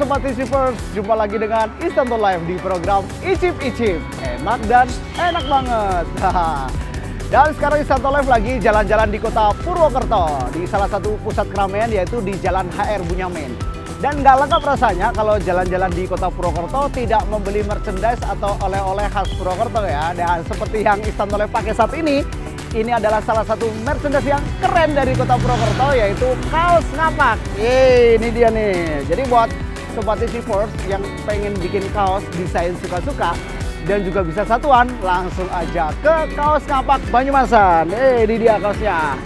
Sobat Isipers. Jumpa lagi dengan Istanbul Live di program Icip Icip. Enak dan enak banget. dan sekarang Istanbul Live lagi jalan-jalan di kota Purwokerto. Di salah satu pusat keramaian yaitu di Jalan HR Bunyamin. Dan nggak lengkap rasanya kalau jalan-jalan di kota Purwokerto tidak membeli merchandise atau oleh-oleh khas Purwokerto ya. Dan seperti yang Istanbul Live pakai saat ini, ini adalah salah satu merchandise yang keren dari kota Purwokerto yaitu kaos ngapak. Yeay, ini dia nih. Jadi buat sobat Force yang pengen bikin kaos desain suka-suka dan juga bisa satuan, langsung aja ke kaos ngapak Banyumasan. Eh, ini dia kaosnya.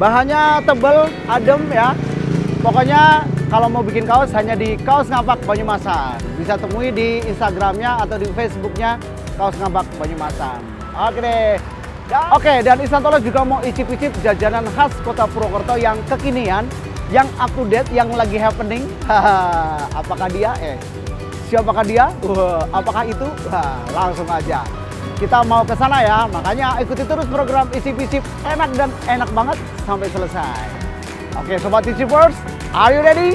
Bahannya tebel, adem ya. Pokoknya kalau mau bikin kaos hanya di kaos ngapak Banyumasan. Bisa temui di Instagramnya atau di Facebooknya kaos ngapak Banyumasan. Oke deh. Oke, dan Istantola juga mau icip-icip jajanan khas kota Purwokerto yang kekinian, yang up to date, yang lagi happening. apakah dia? Eh, siapakah dia? Apakah itu? Langsung aja. Kita mau ke sana ya, makanya ikuti terus program icip-icip enak dan enak banget sampai selesai. Oke, Sobat Icipers, are you ready?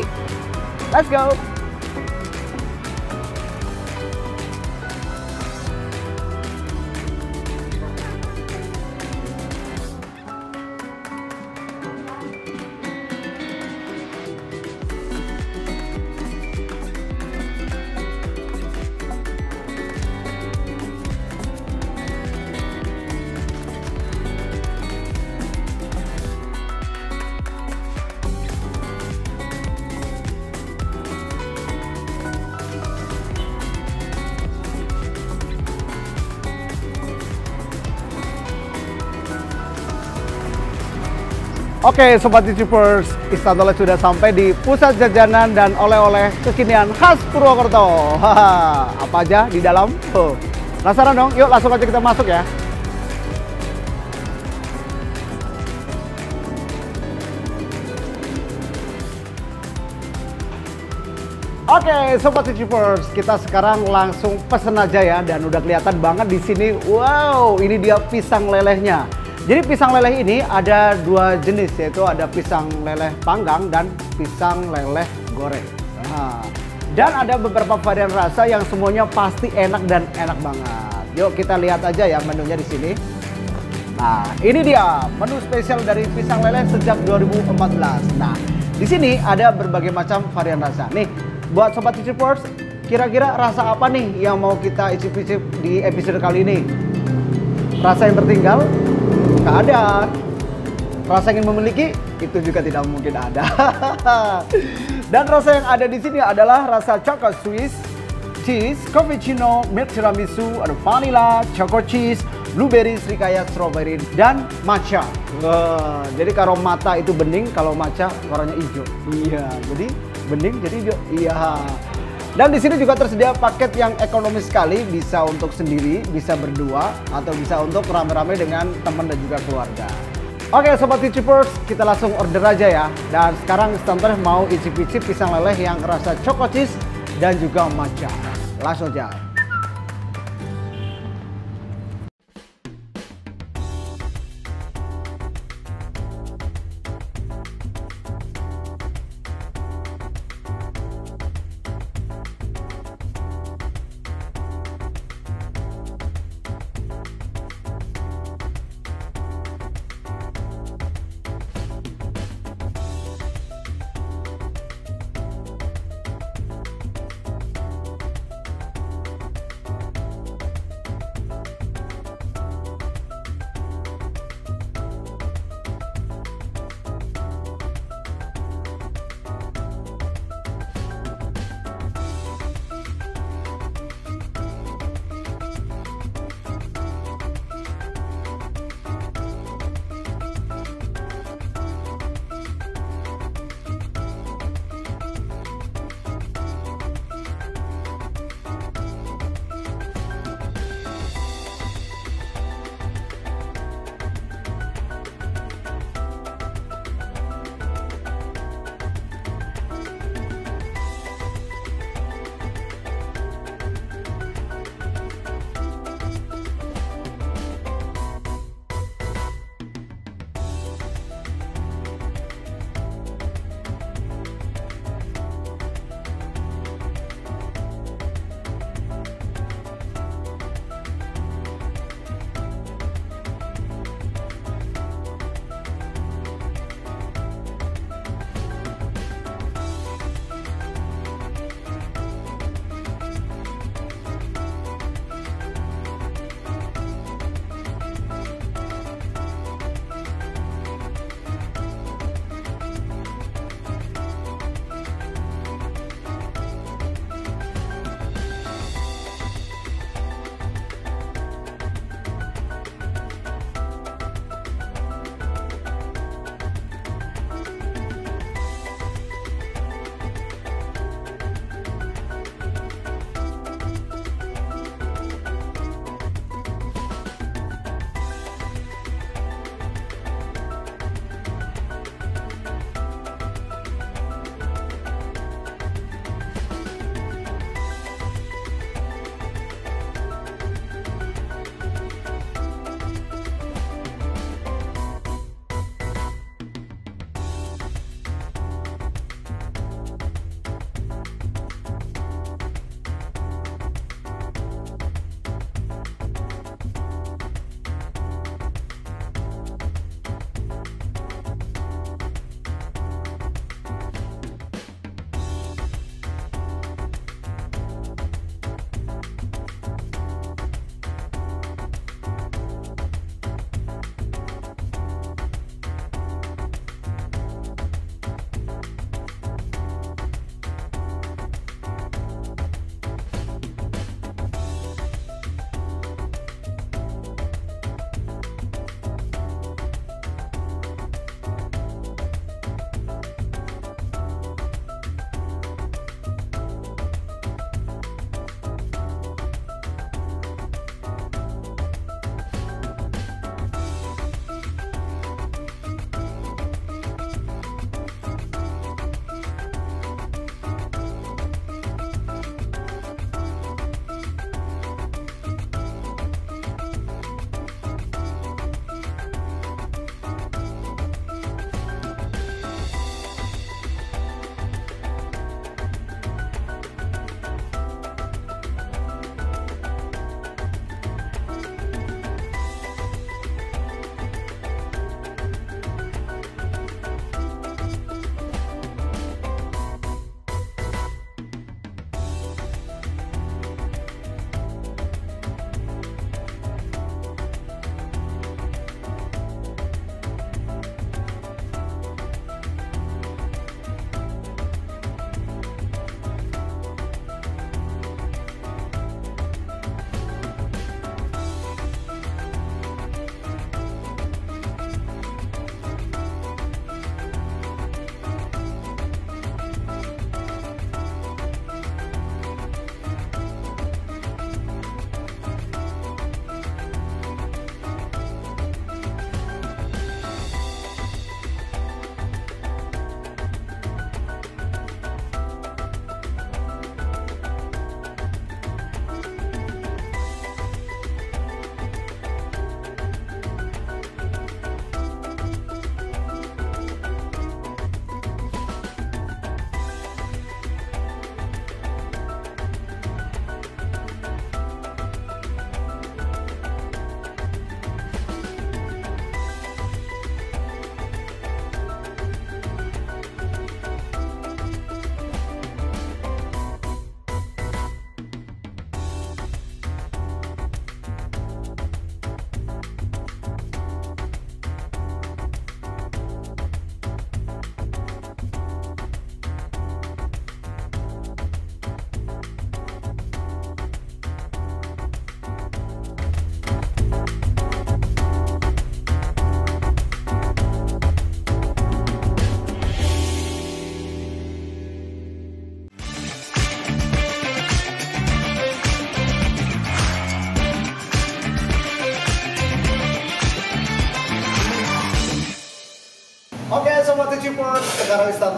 Let's go! Oke Sobat Youtubers, Istanbul sudah sampai di pusat jajanan dan oleh-oleh kekinian khas Purwokerto. Apa aja di dalam? Oh. Penasaran dong? Yuk langsung aja kita masuk ya. Oke, Sobat Youtubers, kita sekarang langsung pesen aja ya dan udah kelihatan banget di sini. Wow, ini dia pisang lelehnya. Jadi pisang leleh ini ada dua jenis yaitu ada pisang leleh panggang dan pisang leleh goreng. Nah, dan ada beberapa varian rasa yang semuanya pasti enak dan enak banget. Yuk kita lihat aja ya menunya di sini. Nah, ini dia menu spesial dari pisang leleh sejak 2014. Nah, di sini ada berbagai macam varian rasa. Nih, buat sobat Icipers, kira-kira rasa apa nih yang mau kita icip-icip di episode kali ini? Rasa yang tertinggal nggak ada. Rasa ingin memiliki itu juga tidak mungkin ada. Dan rasa yang ada di sini adalah rasa coklat Swiss, cheese, cappuccino, milk tiramisu, ada vanilla, choco cheese, blueberry, serikaya, strawberry, dan matcha. Wah, jadi kalau mata itu bening, kalau matcha warnanya hijau. Iya, jadi bening jadi hijau. Iya. Dan di sini juga tersedia paket yang ekonomis sekali, bisa untuk sendiri, bisa berdua, atau bisa untuk rame-rame dengan teman dan juga keluarga. Oke Sobat Icipers, kita langsung order aja ya. Dan sekarang Stamper mau icip-icip pisang leleh yang rasa choco cheese dan juga matcha. Langsung aja.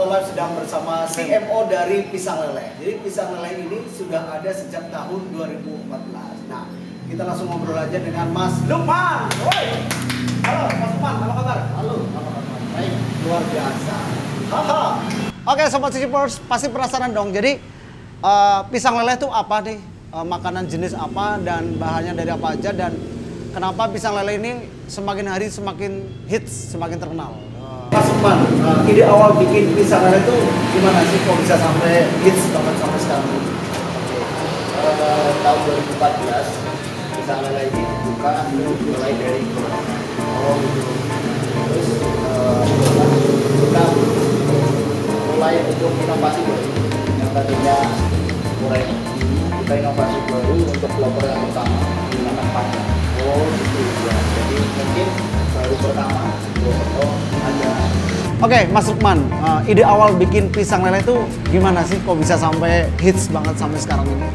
Istanto Live sedang bersama CMO dari Pisang Leleh. Jadi Pisang Leleh ini sudah ada sejak tahun 2014. Nah, kita langsung ngobrol aja dengan Mas Lukman. Woi. Halo, Mas Lukman, apa kabar? Halo, apa kabar? Baik, luar biasa. Haha. Oke, Sobat Achievers, pasti penasaran dong. Jadi, uh, pisang leleh itu apa nih? Uh, makanan jenis apa dan bahannya dari apa aja dan kenapa pisang leleh ini semakin hari semakin hits, semakin terkenal? Mas Lukman, uh, ide awal bikin pisang leleh itu gimana sih kok bisa sampai hits banget sampai sekarang? Eh, tahun 2014 pisang lele ini dibuka mulai dari. Oh terus eh, kita mulai untuk inovasi baru yang tadinya kurang kita inovasi baru untuk pelopor yang pertama menggunakan panjang Oh gitu. ya jadi mungkin baru pertama Purwokerto ada Oke, Mas Lukman, uh, ide awal bikin pisang leleh itu gimana sih kok bisa sampai hits banget sampai sekarang ini?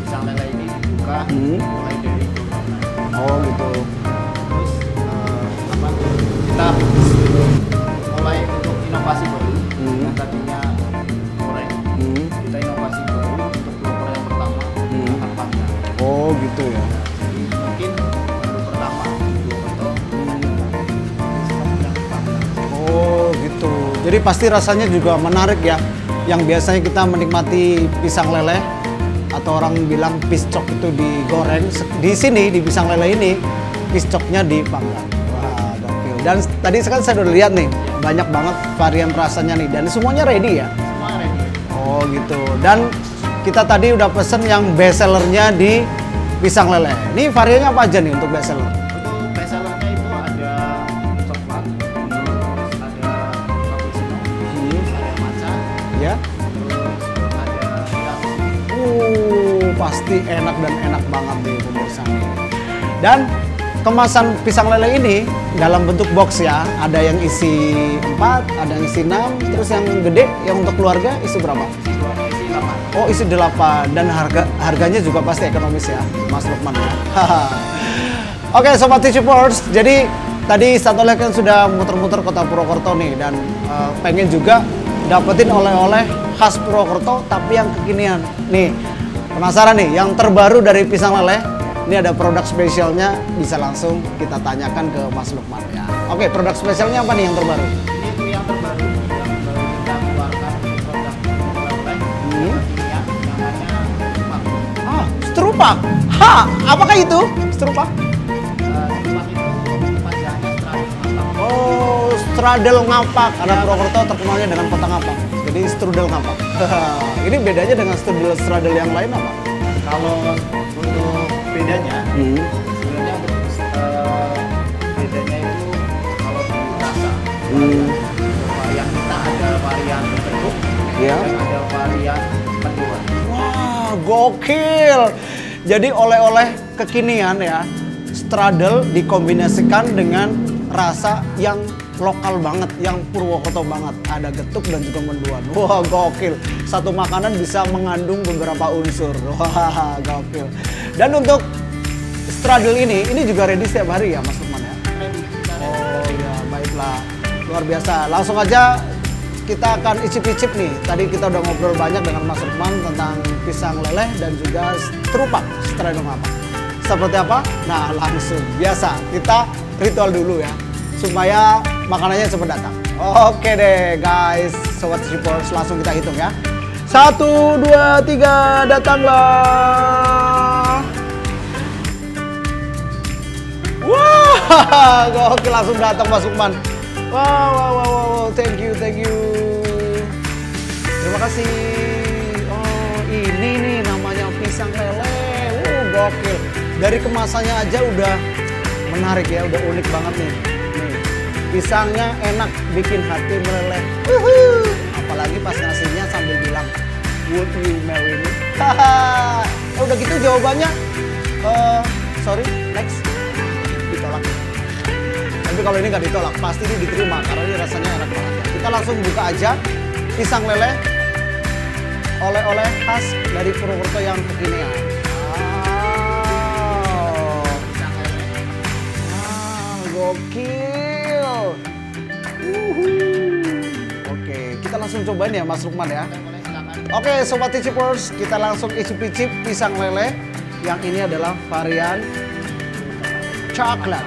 pisang lele ini dibuka Hmm. mulai dari Oh gitu. terus eh, apa kita mulai untuk inovasi baru Hmm. yang tadinya goreng Hmm. kita inovasi baru untuk pelopor yang pertama panjang Oh gitu ya. Jadi pasti rasanya juga menarik ya. Yang biasanya kita menikmati pisang leleh atau orang bilang piscok itu digoreng. Di sini di pisang leleh ini piscoknya dipanggang. Wah, gokil. Dan tadi kan saya udah lihat nih, banyak banget varian rasanya nih dan semuanya ready ya. semua ready Oh gitu. Dan kita tadi udah pesen yang best sellernya di pisang leleh. Ini variannya apa aja nih untuk best seller? Pasti enak dan enak banget nih pemirsa. Dan kemasan pisang lele ini dalam bentuk box ya. Ada yang isi 4, ada yang isi 6, terus yang gede yang untuk keluarga isi berapa? Oh, isi 8 dan harga harganya juga pasti ekonomis ya, Mas Lukman ya. Oke, sobat Tichipers, jadi tadi satu lagi kan sudah muter-muter kota Purwokerto nih dan eh, pengen juga dapetin oleh-oleh khas Purwokerto tapi yang kekinian. Nih, penasaran nih yang terbaru dari pisang leleh? Ini ada produk spesialnya, bisa langsung kita tanyakan ke Mas Lukman ya. Oke, produk spesialnya apa nih yang terbaru? ini yang terbaru yang baru kita keluarkan produk Hmm. yang namanya Mak. Ah, strupak. Ha, apakah itu? Strupak? Matang. Oh, strudel ngapak. Karena Purwokerto terkenalnya dengan kota ngapak. Jadi strudel ngapak. Ini bedanya dengan strudel strudel yang lain apa? Kalau untuk bedanya Hmm. sebenarnya eh, bedanya itu kalau di rasa Hmm. yang kita ada varian bentuk Ya. dan ada varian bentukan. Wah, gokil. Jadi oleh-oleh kekinian ya. Strudel dikombinasikan dengan rasa yang lokal banget, yang Purwokerto banget. Ada getuk dan juga menduan. Wah, gokil. Satu makanan bisa mengandung beberapa unsur. Wah, gokil. Dan untuk strudel ini, ini juga ready setiap hari ya, Mas Lukman ya? Oh ya, baiklah. Luar biasa. Langsung aja kita akan icip-icip nih. Tadi kita udah ngobrol banyak dengan Mas Lukman tentang pisang leleh dan juga terupak strudel apa. Seperti apa? Nah, langsung. Biasa, kita ritual dulu ya. Supaya makanannya cepat datang. Oke deh guys, Sobat Shippers langsung kita hitung ya. Satu, dua, tiga, datanglah. Wah, gokil langsung datang Mas Lukman. Wow, wow, wow, wow, wow, thank you, thank you. Terima kasih. Oh, ini nih namanya pisang lele. Uh, gokil. Dari kemasannya aja udah menarik ya, udah unik banget nih. Pisangnya enak, bikin hati meleleh. Uhuh. Apalagi pas ngasihnya sambil bilang, Would you marry me? Haha. Eh, udah gitu jawabannya. eh sorry, next. Ditolak. Tapi kalau ini nggak ditolak, pasti ini diterima karena ini rasanya enak banget. ya. Kita langsung buka aja pisang lele oleh-oleh khas dari Purwokerto yang kekinian. Wow. Wow, gokil. Oke, kita langsung cobain ya Mas Lukman ya. Oke, sobat Icipers, kita langsung icip-icip pisang lele. Yang ini adalah varian coklat.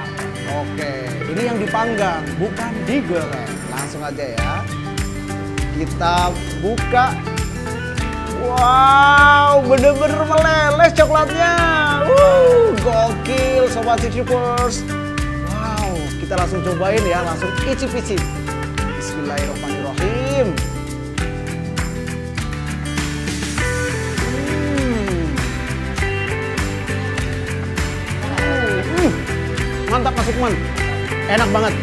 Oke, ini yang dipanggang, bukan digoreng. Langsung aja ya. Kita buka. Wow, bener-bener meleleh coklatnya. Wuh, gokil sobat Icipers. Wow, kita langsung cobain ya, langsung icip-icip. Bismillahirrahmanirrahim. Hmm, mantap Mas Lukman. Enak banget.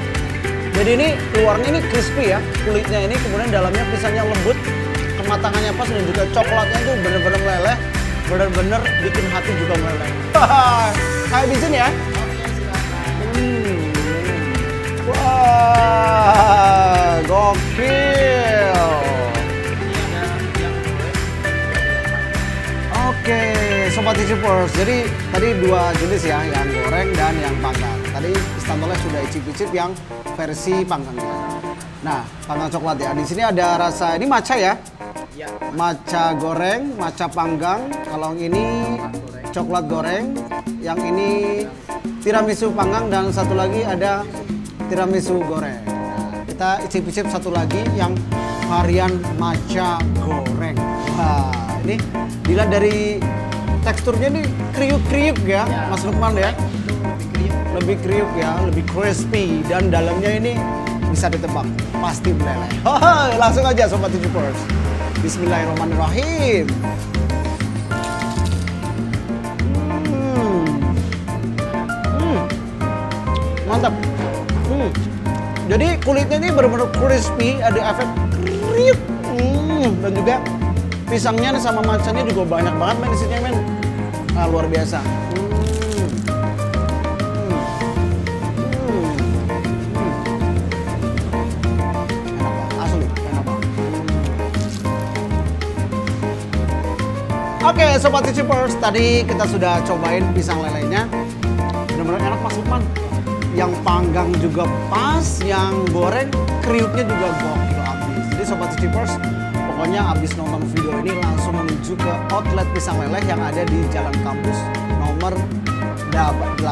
Jadi ini luarnya ini crispy ya, kulitnya ini kemudian dalamnya pisangnya lembut, kematangannya pas dan juga coklatnya tuh bener-bener meleleh, bener-bener bikin hati juga meleleh. Saya habisin ya. Wah, gokil. Oke, Sobat Icipers. Jadi tadi dua jenis ya, yang goreng dan yang panggang. Tadi Istantoleh sudah icip-icip yang versi panggangnya. Nah, panggang coklat ya. Di sini ada rasa ini matcha ya. Ya. Matcha goreng, matcha panggang. Kalau yang ini coklat goreng, yang ini tiramisu panggang dan satu lagi ada tiramisu goreng. Nah, kita icip-icip satu lagi yang varian matcha goreng. Wah, ini dilihat dari teksturnya nih kriuk-kriuk ya, Ya. Mas Lukman ya. Lebih kriuk. Lebih kriuk ya, lebih crispy dan dalamnya ini bisa ditebak, pasti meleleh. Langsung aja Sobat Icipers. Bismillahirrahmanirrahim. Hmm. Hmm. Mantap. Jadi kulitnya ini benar-benar crispy, ada efek kriuk. Hmm. Dan juga pisangnya sama macanya juga banyak banget men di sini men. Ah, luar biasa. Enak banget, asli enak. Oke, Sobat Icipers, tadi kita sudah cobain pisang lelenya. Benar-benar enak Mas Lukman. Yang panggang juga pas, yang goreng kriuknya juga gokil abis. Jadi Sobat Icipers, pokoknya abis nonton video ini langsung menuju ke outlet pisang leleh yang ada di Jalan Kampus nomor 18.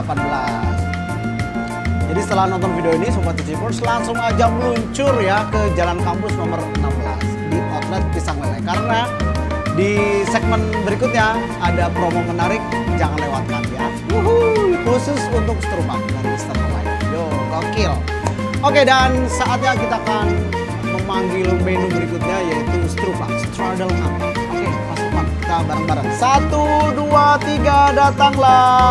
Jadi setelah nonton video ini Sobat Icipers langsung aja meluncur ya ke Jalan Kampus nomor 16 di outlet pisang lele karena di segmen berikutnya ada promo menarik jangan lewatkan ya. Wuhu, khusus untuk Strumak dari Starlight. Gokil. Oke dan saatnya kita akan memanggil menu berikutnya yaitu Strupak Straddle Ngapa. Oke, Mas Lukman, kita bareng-bareng. Satu, dua, tiga, datanglah.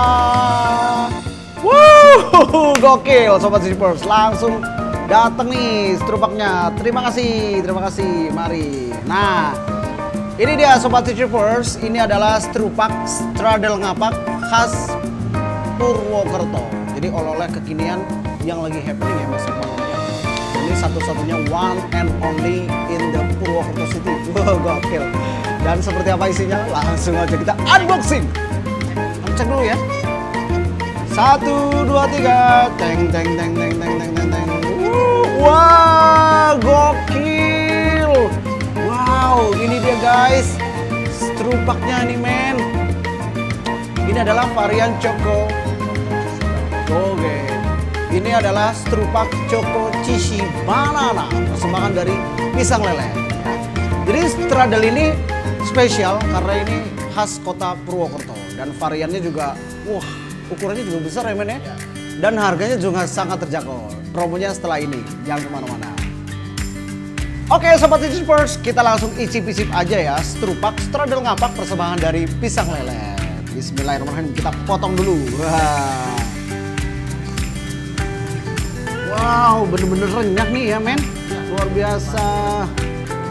Wuh, gokil Sobat Zippers. Langsung datang nih strupaknya. Terima kasih, terima kasih. Mari. Nah, ini dia Sobat Zippers. Ini adalah strupak straddle ngapak khas Purwokerto. Jadi oleh-oleh kekinian yang lagi happening ya Mas. Ini satu-satunya one and only in the Purwokerto City. Wow, gokil. Dan seperti apa isinya? Langsung aja kita unboxing. Cek dulu ya. Satu, dua, tiga. Teng, teng, teng, teng, teng, teng, teng, teng. Wah, gokil. Wow, ini dia guys. Strupaknya nih men. Ini adalah varian Choco. Oke. Ini adalah strupak Choco Chishi Banana. Persembahan dari pisang lele. Jadi straddle ini spesial karena ini khas kota Purwokerto. Dan variannya juga, wah ukurannya juga besar ya men ya. Dan harganya juga sangat terjangkau. Promonya setelah ini, jangan ke mana-mana. Oke Sobat Icipers, kita langsung icip-icip aja ya Strupak straddle ngapak persembahan dari pisang lele Bismillahirrahmanirrahim, kita potong dulu Wah. Wow, bener-bener renyah nih ya men. Luar biasa.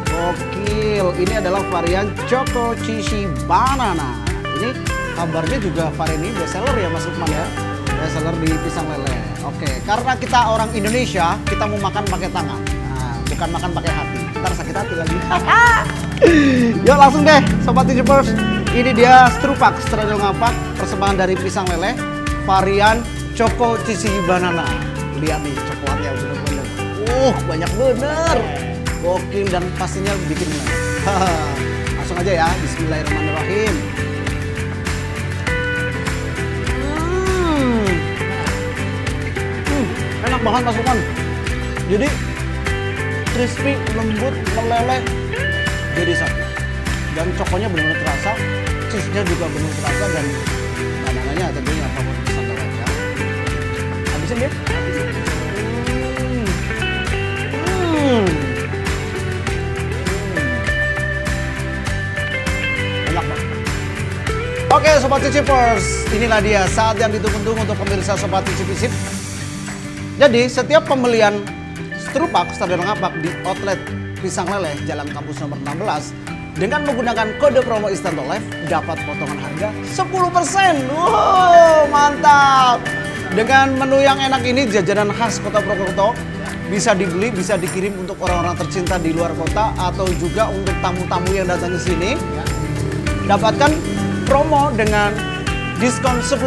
Gokil, ini adalah varian Choco Cheesy Banana. Ini kabarnya juga varian ini bestseller ya Mas Lukman ya? Bestseller di pisang lele. Oke, karena kita orang Indonesia, kita mau makan pakai tangan. Nah, bukan makan pakai hati. Ntar sakit hati lagi. Yuk langsung deh Sobat Tijepers Ini dia strupak straddle ngapak Persembahan dari pisang lele Varian Choco Cheesy Banana Lihat nih coklatnya bener-bener Uh banyak bener gokil dan pastinya bikin meleleh. Langsung aja ya, Bismillahirrahmanirrahim. Hmm. Hmm, enak banget Mas Lukman. Jadi crispy, lembut, meleleh, jadi satu. Dan cokonya benar-benar terasa, cheese-nya juga benar terasa dan banananya tentunya favorit sambal ya. Habisin dia. Hmm. Enak banget. Oke Sobat Cicipers, inilah dia saat yang ditunggu-tunggu untuk pemirsa Sobat Cicip Jadi setiap pembelian strupak stadion ngapak di outlet Pisang Leleh Jalan Kampus nomor 16 dengan menggunakan kode promo Instant Life dapat potongan harga 10%. Wow, mantap. Dengan menu yang enak ini jajanan khas Kota Purwokerto bisa dibeli, bisa dikirim untuk orang-orang tercinta di luar kota atau juga untuk tamu-tamu yang datang ke sini. Dapatkan promo dengan diskon 10%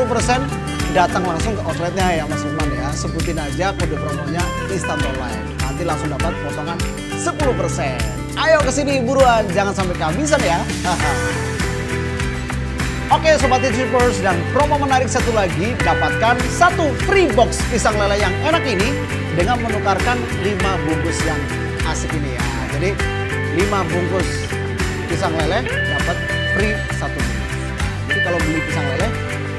datang langsung ke outletnya ya Mas Lukman ya. Sebutin aja kode promonya Instant Life. Nanti langsung dapat potongan 10%. Ayo ke sini buruan, jangan sampai kehabisan ya. Oke Sobat Trippers dan promo menarik satu lagi, dapatkan satu free box pisang lele yang enak ini dengan menukarkan 5 bungkus yang asik ini ya. Jadi 5 bungkus pisang lele dapat free satu bungkus. Jadi kalau beli pisang lele,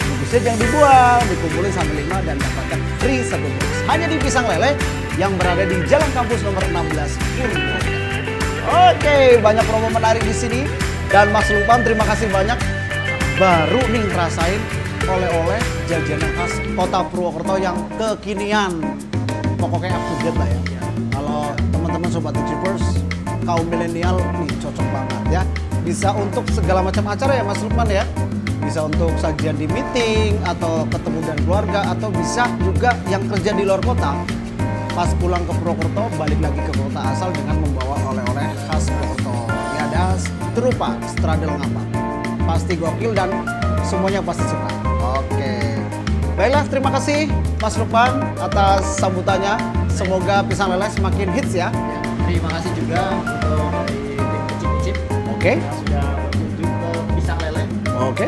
bungkusnya jangan dibuang, dikumpulin sampai 5 dan dapatkan free satu bungkus. Hanya di pisang lele yang berada di Jalan Kampus nomor 16 Purwokerto. Oke, banyak promo menarik di sini. Dan Mas Lukman, terima kasih banyak. Baru nih ngerasain oleh-oleh jajanan khas kota Purwokerto yang kekinian. Pokoknya up to date lah ya. Kalau teman-teman Sobat Trippers, kaum milenial nih cocok banget ya. Bisa untuk segala macam acara ya Mas Lukman ya. Bisa untuk sajian di meeting atau ketemu dan keluarga atau bisa juga yang kerja di luar kota pas pulang ke Purwokerto balik lagi ke kota asal dengan membawa oleh-oleh khas Purwokerto. Ini ada terupa stradel ngapak. Pasti gokil dan semuanya pasti suka. Baiklah, terima kasih Mas Lukman atas sambutannya. Semoga pisang lele semakin hits ya. Ya, terima kasih juga untuk dari tim Cicip Oke. yang sudah berkunjung ke Pisang Lele. Oke.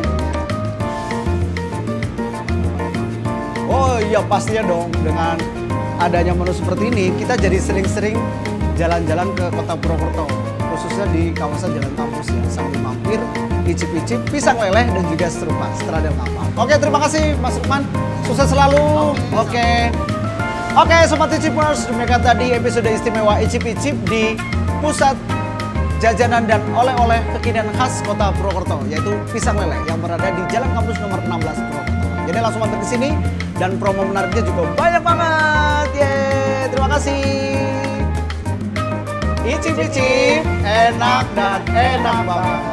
Oh iya pastinya dong dengan adanya menu seperti ini kita jadi sering-sering jalan-jalan ke kota Purwokerto khususnya di kawasan Jalan Kampus ya sambil mampir icip-icip pisang leleh dan juga serupa stradel kapal. Oke terima kasih Mas Lukman sukses selalu. Oke. Oke Sobat Icipers demikian tadi episode istimewa icip-icip di pusat jajanan dan oleh-oleh kekinian khas kota Purwokerto yaitu pisang leleh yang berada di Jalan Kampus nomor 16 Purwokerto. Jadi langsung mampir ke sini dan promo menariknya juga banyak banget. Yeay, terima kasih. Icip-icip, enak dan enak banget.